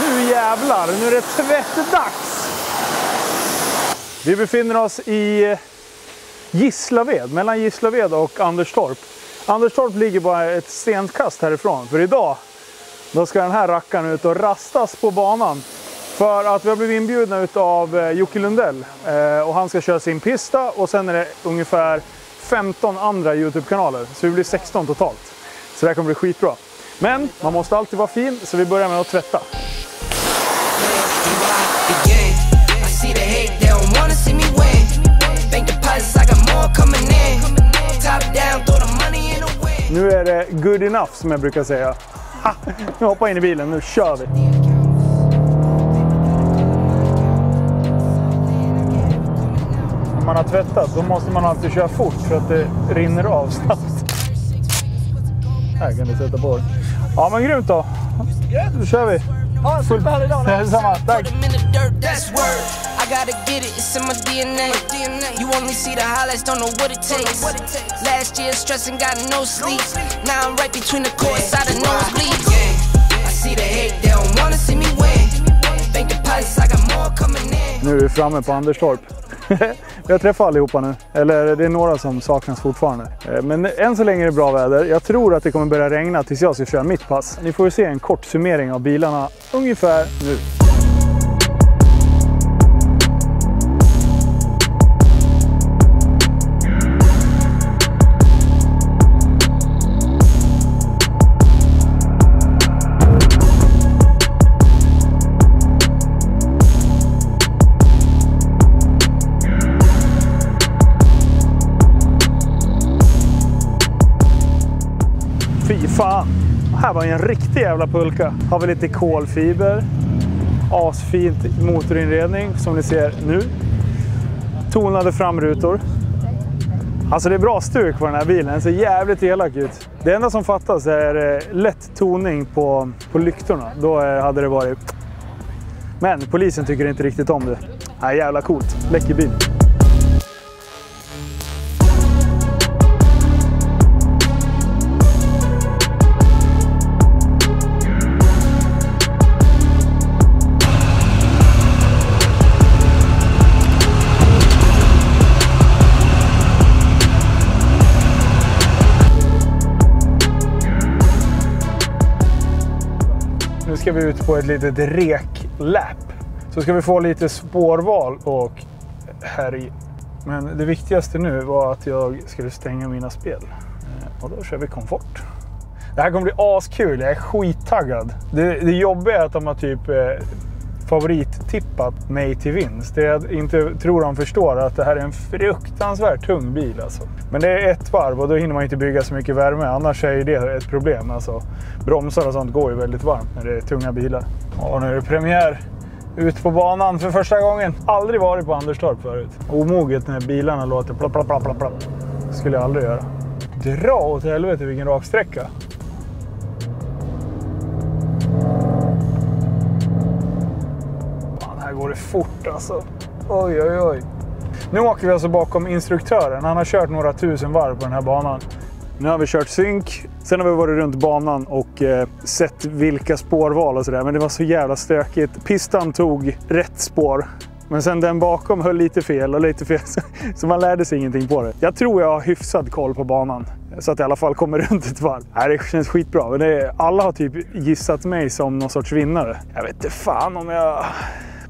Nu jävlar, nu är det tvättdags! Vi befinner oss i Gislaved, mellan Gislaved och Anderstorp. Anderstorp ligger bara ett stenkast härifrån, för idag då ska den här rackaren ut och rastas på banan. För att vi har blivit inbjudna av eh, Jocke Lundell eh, och han ska köra sin pista och sen är det ungefär 15 andra Youtube-kanaler. Så vi blir 16 totalt. Så det här kommer bli skitbra. Men man måste alltid vara fin, så vi börjar med att tvätta. Nu är det good enough som jag brukar säga. Ha! Nu hoppar in i bilen, nu kör vi! När man har tvättat då måste man alltid köra fort för att det rinner av snabbt. Här kan du sätta på. Ja men grymt då! Då kör vi! Ja, superhärlig dag. Detsamma, tack! I gotta get it, it's in my DNA. You only see the highlights, don't know what it takes. Last year stressing, got no sleep. Now I'm right between the courts, out of nosebleeds. I see the hate, they don't wanna see me win. Bank deposits, I got more coming in. Nu är vi framme på Anderstorp. Vi har träffat allihopa nu. Eller det är några som saknas fortfarande. Eh, Men än så länge är det bra väder. Jag tror att det kommer börja regna tills jag ska köra mitt pass. Ni får ju se en kort summering av bilarna ungefär nu. Fan! Här var ju en riktig jävla pulka. Har vi lite kolfiber. Asfint motorinredning som ni ser nu. Tonade framrutor. Alltså det är bra stuk på den här bilen. Den ser jävligt elak ut. Det enda som fattas är eh, lätt toning på, på lyktorna. Då eh, hade det varit... Men polisen tycker inte riktigt om det. Nej, jävla coolt. Läcker bil. Ska vi ut på ett litet reklapp. Så ska vi få lite spårval och härj. Men det viktigaste nu var att jag skulle stänga mina spel. Eh, och då kör vi komfort. Det här kommer bli askul. Jag är skittaggad. Det, det jobbiga är att de har typ eh, favorittippat mig till vinst. Det jag inte tror de förstår att det här är en fruktansvärt tung bil. Alltså. Men det är ett varv och då hinner man inte bygga så mycket värme. Annars är ju det ett problem. Alltså, bromsar och sånt går ju väldigt varmt när det är tunga bilar. Ja, nu är det premiär ut på banan för första gången. Aldrig varit på Anderstorp förut. Omoget när bilarna låter plopp, plopp, plopp, plopp. skulle jag aldrig göra. Dra åt helvete vilken raksträcka. Fort alltså. Oj, oj, oj. Nu åker vi alltså bakom instruktören. Han har kört några tusen varv på den här banan. Nu har vi kört synk. Sen har vi varit runt banan och eh, sett vilka spårval och sådär. Men det var så jävla stökigt. Pistan tog rätt spår. Men sen den bakom höll lite fel och lite fel. Så man lärde sig ingenting på det. Jag tror jag har hyfsad koll på banan. Så att jag i alla fall kommer runt ett varv. Nej, det känns skitbra. Men det är, alla har typ gissat mig som någon sorts vinnare. Jag vet inte fan om jag...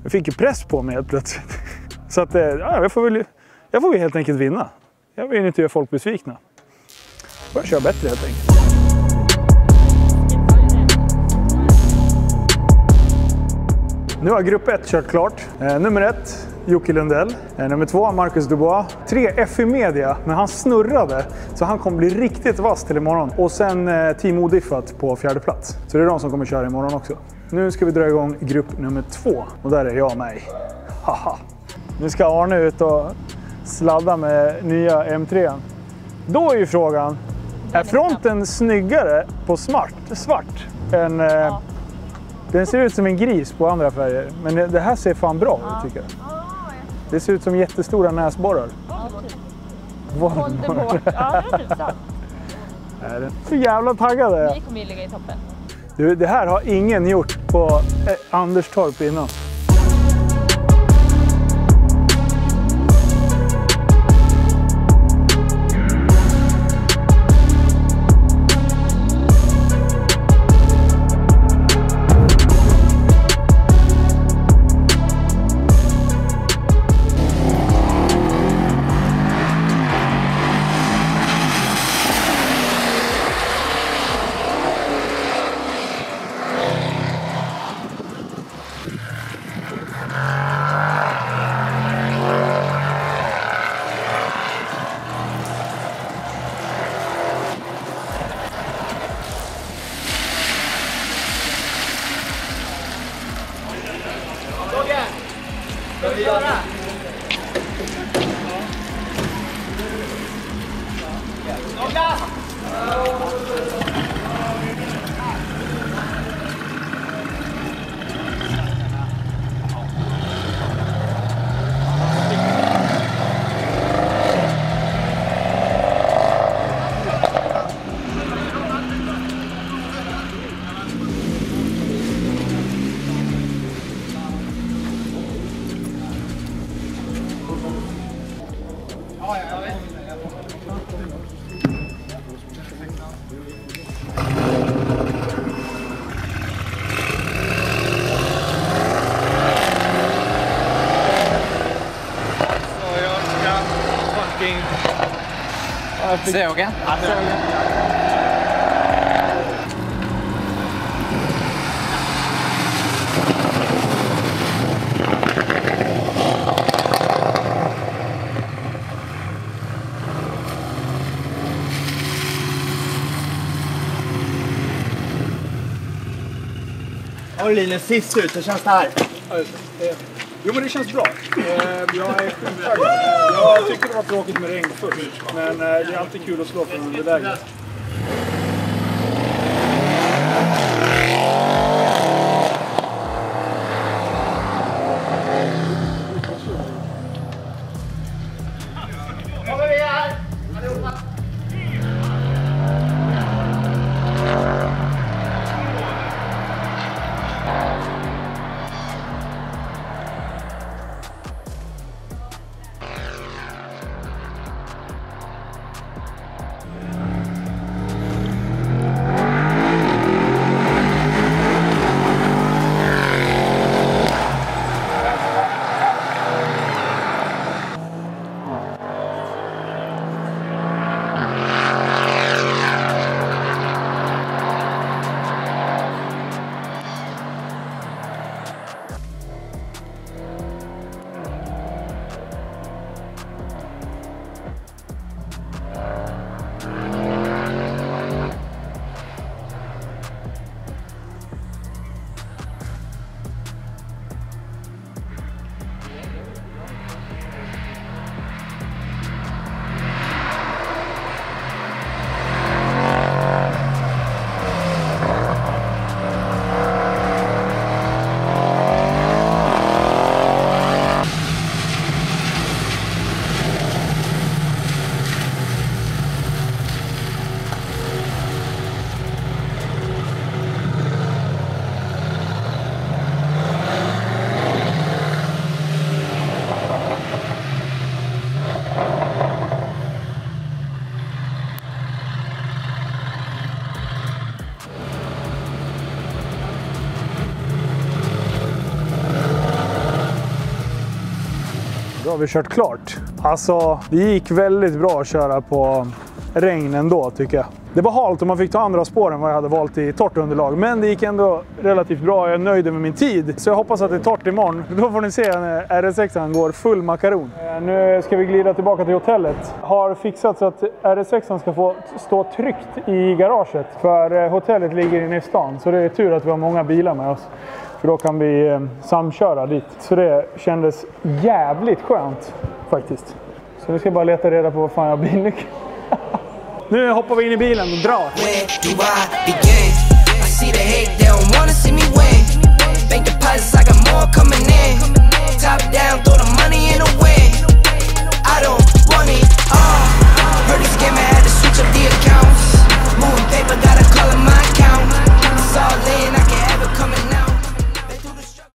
Jag fick ju press på mig helt plötsligt. Så att, eh, ja, jag, får väl, jag får väl helt enkelt vinna. Jag vill inte göra folk besvikna. Får jag köra bättre helt enkelt. Nu har grupp 1 kört klart. Eh, nummer 1, Jocke Lundell. Eh, nummer 2, Marcus Dubois. 3, FI Media, men han snurrade. Så han kommer bli riktigt vass till imorgon. Och sen eh, Team Odiffat på fjärde plats. Så det är de som kommer köra imorgon också. Nu ska vi dra igång grupp nummer 2. Och där är jag med. Haha. Nu ska Arne ut och sladda med nya M3. Då är ju frågan, är fronten snyggare på smart, svart än... Eh, den ser ut som en gris på andra färger, men det, här ser fan bra ut tycker jag. Det ser ut som jättestora näsborrar. Voldemort. Ja, det är typ sant. Så jävla taggad är jag. Vi kommer ju ligga i toppen. Du, det här har ingen gjort på eh, Anderstorp innan. Sågen? Oj Linus, sist ut, hur känns det här? Jo, men det känns bra. Eh, Jag, är jag tyckte det var tråkigt med regn först, men eh, det är alltid kul att slå från underläge. Har vi kört klart. Alltså, det gick väldigt bra att köra på regn ändå tycker jag. Det var halt och man fick ta andra spår än vad jag hade valt i torrt underlag. Men det gick ändå relativt bra. Jag är nöjd med min tid. Så jag hoppas att det är torrt imorgon. Då får ni se när RS6 går full makaron. Eh, nu ska vi glida tillbaka till hotellet. Har fixat så att RS6 ska få stå tryggt i garaget. För eh, hotellet ligger inne i stan. Så det är tur att vi har många bilar med oss. För då kan vi eh, samköra dit. Så det kändes jävligt skönt faktiskt. Så nu ska jag bara leta reda på vad fan jag har bilnyckeln. nu hoppar vi in i bilen och drar.